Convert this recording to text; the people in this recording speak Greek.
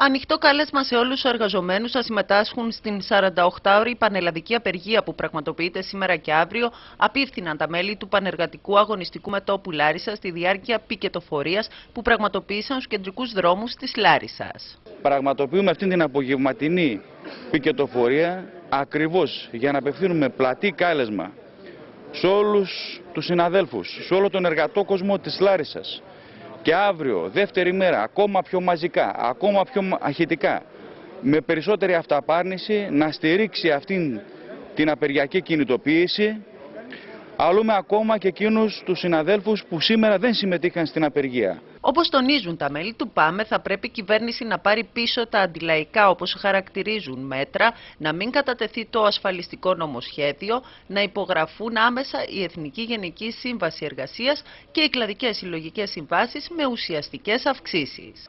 Ανοιχτό κάλεσμα σε όλους τους εργαζομένους. Να συμμετάσχουν στην 48ωρη πανελλαδική απεργία που πραγματοποιείται σήμερα και αύριο, απίφθηναν τα μέλη του Πανεργατικού Αγωνιστικού Μετώπου Λάρισας στη διάρκεια πικετοφορίας που πραγματοποίησαν στους κεντρικούς δρόμους της Λάρισας. Πραγματοποιούμε αυτή την απογευματινή πικετοφορία ακριβώς για να απευθύνουμε πλατή κάλεσμα σε όλους τους συναδέλφους, σε όλο τον εργατό κόσμο της Λάρισας και αύριο, δεύτερη μέρα, ακόμα πιο μαζικά, ακόμα πιο αχητικά, με περισσότερη αυταπάρνηση να στηρίξει αυτήν την απεργιακή κινητοποίηση αλλούμε ακόμα και εκείνους τους συναδέλφους που σήμερα δεν συμμετείχαν στην απεργία. Όπως τονίζουν τα μέλη του ΠΑΜΕ, θα πρέπει η κυβέρνηση να πάρει πίσω τα αντιλαϊκά όπως χαρακτηρίζουν μέτρα, να μην κατατεθεί το ασφαλιστικό νομοσχέδιο, να υπογραφούν άμεσα η Εθνική Γενική Σύμβαση Εργασίας και οι κλαδικές συλλογικές συμβάσεις με ουσιαστικές αυξήσεις.